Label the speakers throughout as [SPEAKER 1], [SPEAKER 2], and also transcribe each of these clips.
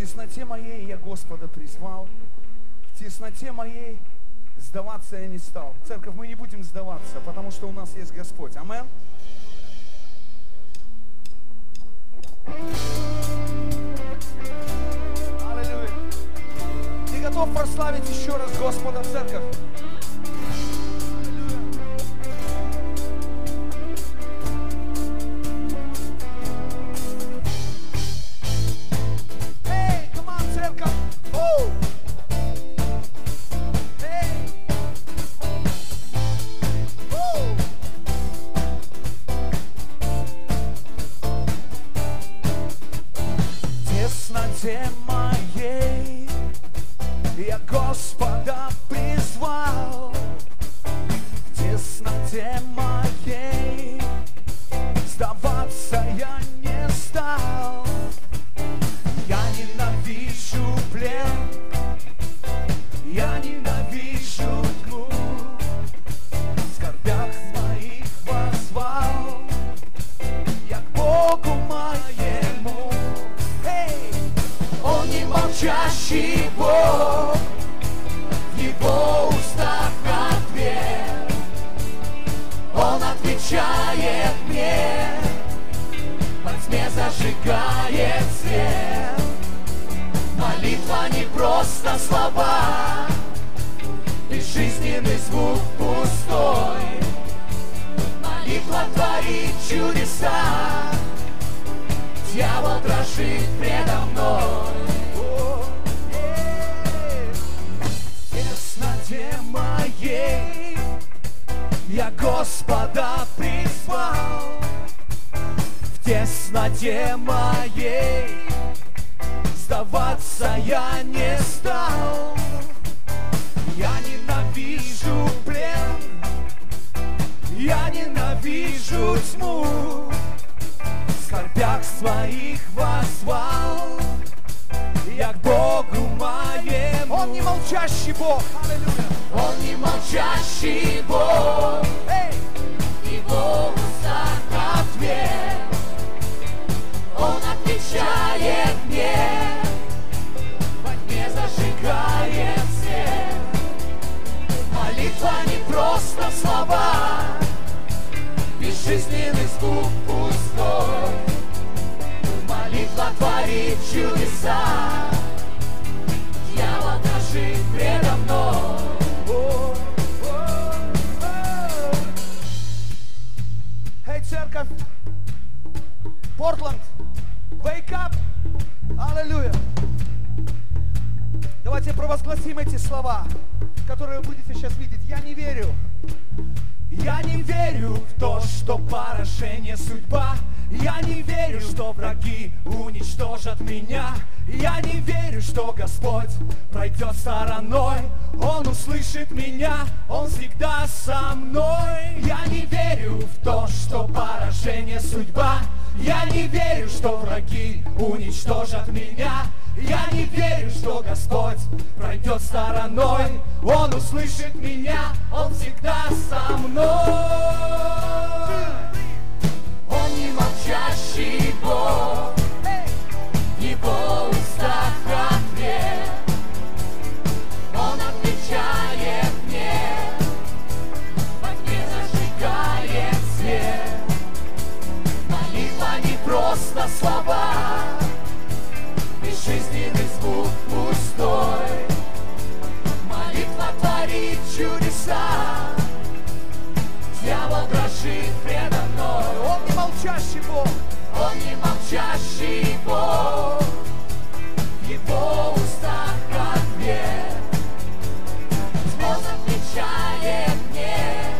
[SPEAKER 1] тесноте моей я Господа призвал, в тесноте моей сдаваться я не стал. Церковь, мы не будем сдаваться, потому что у нас есть Господь. Амен. Аллилуйя. Ты готов прославить еще раз Господа, церковь? Тесноте моей я Господа призвал. В тесноте моей не молчащий Бог, в Его устах ответ. Он отвечает мне, во тьме зажигает свет. Молитва не просто слова, безжизненный звук пустой. Молитва творит чудеса, дьявол дрожит предо мной. Моей я Господа призвал. В тесноте моей сдаваться я не стал. Я ненавижу плен, я ненавижу тьму. Скорбях своих возвал Он не молчащий Бог, аллилуйя. Он не молчащий Бог, Эй! Его устах ответ. Он отвечает мне, во тьме зажигает свет. Молитва не просто слова, безжизненный звук пустой. Молитва творит чудеса, Эй, церковь, Портланд, wake up, аллилуйя. Давайте провозгласим эти слова, которые вы будете сейчас видеть. Я не верю. Я не верю в то, что поражение судьба. Я не верю, что враги уничтожат меня. Я не верю, что Господь пройдет стороной. Он услышит меня, Он всегда со мной. Поражение судьба. Я не верю, что враги уничтожат меня. Я не верю, что Господь пройдет стороной. Он услышит меня, Он всегда со мной. лежит предо мной. Он не молчащий Бог. Он не молчащий Бог. Его устах как вверх. Звезд отвечает мне.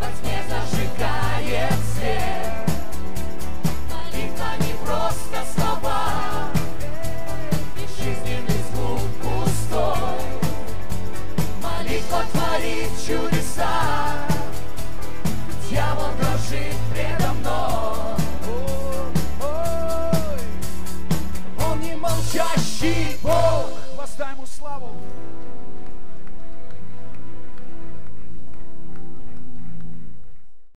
[SPEAKER 1] Во тьме зажигает свет. Молитва не просто слова. Безжизненный звук пустой. Молитва творит чудеса. всемогущий Бог. Воздай Ему славу.